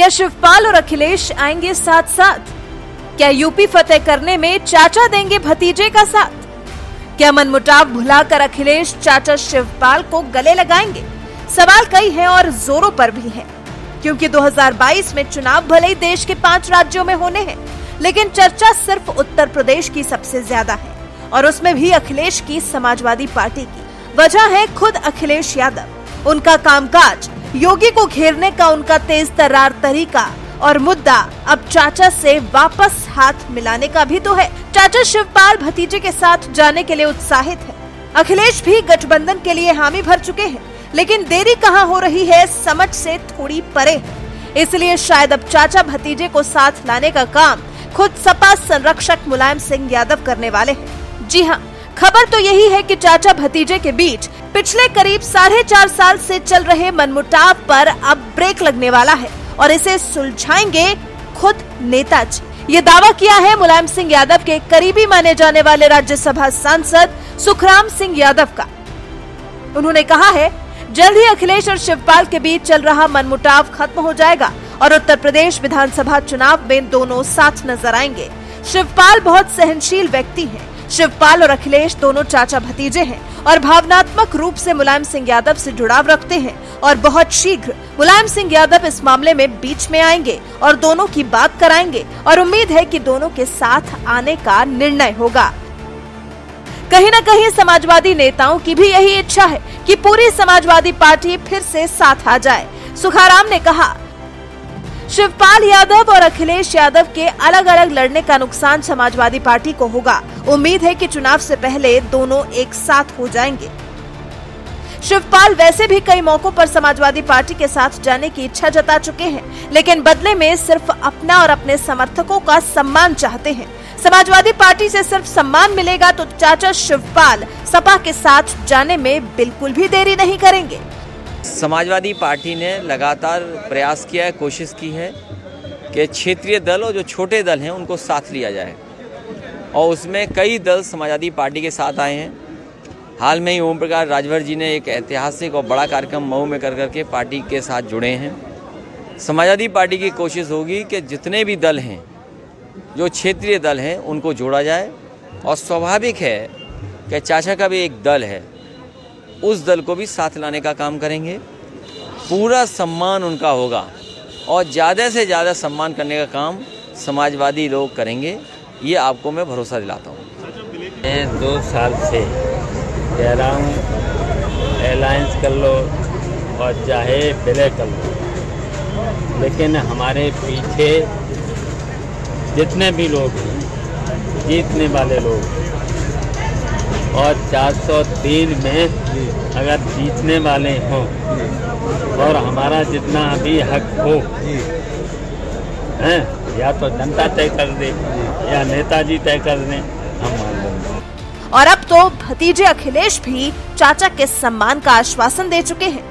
क्या शिवपाल और अखिलेश आएँगे साथ साथ क्या यूपी फतेह करने में चाचा देंगे भतीजे का साथ? क्या मनमुटाव भुलाकर अखिलेश, चाचा, शिवपाल को गले लगाएँगे? सवाल कई हैं और जोरों पर भी हैं। क्योंकि 2022 में चुनाव भले ही देश के पाँच राज्यों में होने हैं, लेकिन चर्चा सिर्फ़ उत्तर प्रदेश की सबसे ज़्यादा है। और उसमें भी अखिलेश की समाजवादी पार्टी की वजह है खुद अखिलेश यादव। उनका कामकाज, योगी को घेरने का उनका तेज तरार तरीका और मुद्दा अब चाचा से वापस हाथ मिलाने का भी तो है। चाचा शिवपाल भतीजे के साथ जाने के लिए उत्साहित है। अखिलेश भी गठबंधन के लिए हामी भर चुके हैं, लेकिन देरी कहाँ हो रही है समझ से थोड़ी परे है। इसलिए शायद अब चाचा भतीजे को साथ लाने का काम खुद सपा संरक्षक मुलायम सिंह यादव करने वाले हैं। जी हाँ खबर तो यही है कि चाचा भतीजे के बीच पिछले करीब साढ़े चार साल से चल रहे मनमुटाव पर अब ब्रेक लगने वाला है और इसे सुलझाएँगे खुद नेताजी। ये दावा किया है मुलायम सिंह यादव के करीबी माने जाने वाले राज्यसभा सांसद सुखराम सिंह यादव का। उन्होंने कहा है, जल्द ही अखिलेश और शिवपाल के बीच चल रहा मनमुटाव खत्म हो जाएगा और उत्तर प्रदेश विधानसभा चुनाव में दोनों साथ नज़र आएँगे। शिवपाल बहुत सहनशील व्यक्ति हैं। शिवपाल और अखिलेश दोनों चाचा भतीजे हैं और भावनात्मक रूप से मुलायम सिंह यादव से जुड़ाव रखते हैं और बहुत शीघ्र मुलायम सिंह यादव इस मामले में बीच में आएँगे और दोनों की बात कराएँगे और उम्मीद है कि दोनों के साथ आने का निर्णय होगा। कहीं न कहीं समाजवादी नेताओं की भी यही इच्छा है कि पूरी समाजवादी पार्टी फिर से साथ आ जाए। सुखाराम ने कहा शिवपाल यादव और अखिलेश यादव के अलग अलग लड़ने का नुकसान समाजवादी पार्टी को होगा। उम्मीद है कि चुनाव से पहले दोनों एक साथ हो जाएँगे। शिवपाल वैसे भी कई मौकों पर समाजवादी पार्टी के साथ जाने की इच्छा जता चुके हैं, लेकिन बदले में सिर्फ़ अपना और अपने समर्थकों का सम्मान चाहते हैं। समाजवादी पार्टी से सिर्फ़ सम्मान मिलेगा तो चाचा शिवपाल सपा के साथ जाने में बिल्कुल भी देरी नहीं करेंगे। समाजवादी पार्टी ने लगातार प्रयास किया है, कोशिश की है कि क्षेत्रीय दल और जो छोटे दल हैं, उनको साथ लिया जाए। और उसमें कई दल समाजवादी पार्टी के साथ आए हैं। हाल में ही ओम प्रकाश राजभर जी ने एक ऐतिहासिक और बड़ा कार्यक्रम मऊ में कर करके पार्टी के साथ जुड़े हैं। समाजवादी पार्टी की कोशिश होगी कि जितने भी दल हैं, जो क्षेत्रीय दल हैं, उनको जोड़ा जाए। और स्वाभाविक है कि चाचा का भी एक दल है। उस दल को भी साथ लाने का काम करेंगे। पूरा सम्मान उनका होगा और ज़्यादा से ज़्यादा सम्मान करने का काम समाजवादी लोग करेंगे, ये आपको मैं भरोसा दिलाता हूँ। मैं दो साल से कह रहा हूँ अलायंस कर लो और चाहे विलय कर लो। लेकिन हमारे पीछे जितने भी लोग हैं, जीतने वाले लोग और 403 में अगर जीतने वाले हों। और हमारा जितना भी हक हो। हैं? या तो जनता तय कर दे, या नेताजी तय कर दें, हम मान और अब तो भतीजे अखिलेश भी चाचा के सम्मान का आश्वासन दे चुके हैं।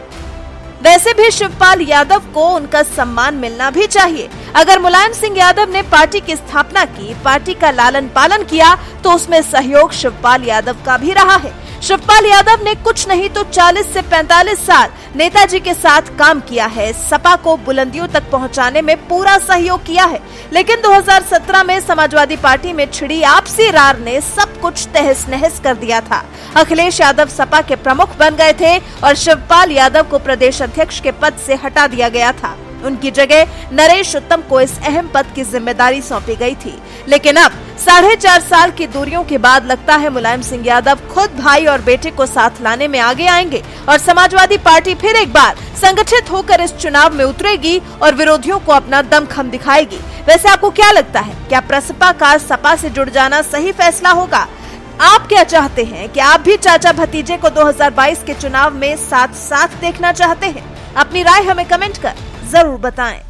वैसे भी शिवपाल यादव को उनका सम्मान मिलना भी चाहिए। अगर मुलायम सिंह यादव ने पार्टी की स्थापना की, पार्टी का लालन पालन किया तो उसमें सहयोग शिवपाल यादव का भी रहा है। शिवपाल यादव ने कुछ नहीं तो 40 से 45 साल नेताजी के साथ काम किया है। सपा को बुलंदियों तक पहुँचाने में पूरा सहयोग किया है। लेकिन 2017 में समाजवादी पार्टी में छिड़ी आपसी रार ने सब कुछ तहस नहस कर दिया था। अखिलेश यादव सपा के प्रमुख बन गए थे और शिवपाल यादव को प्रदेश अध्यक्ष के पद से हटा दिया गया था। उनकी जगह नरेश उत्तम को इस अहम पद की ज़िम्मेदारी सौंपी गई थी। लेकिन अब साढ़े चार साल की दूरियों के बाद लगता है मुलायम सिंह यादव खुद भाई और बेटे को साथ लाने में आगे आएँगे और समाजवादी पार्टी फिर एक बार संगठित होकर इस चुनाव में उतरेगी और विरोधियों को अपना दमखम दिखाएगी। वैसे आपको क्या लगता है, क्या प्रसपा का सपा से जुड़ जाना सही फैसला होगा? आप क्या चाहते हैं कि आप भी चाचा भतीजे को 2022 के चुनाव में साथ साथ देखना चाहते हैं? अपनी राय हमें कमेंट कर। ज़रूर बताएँ।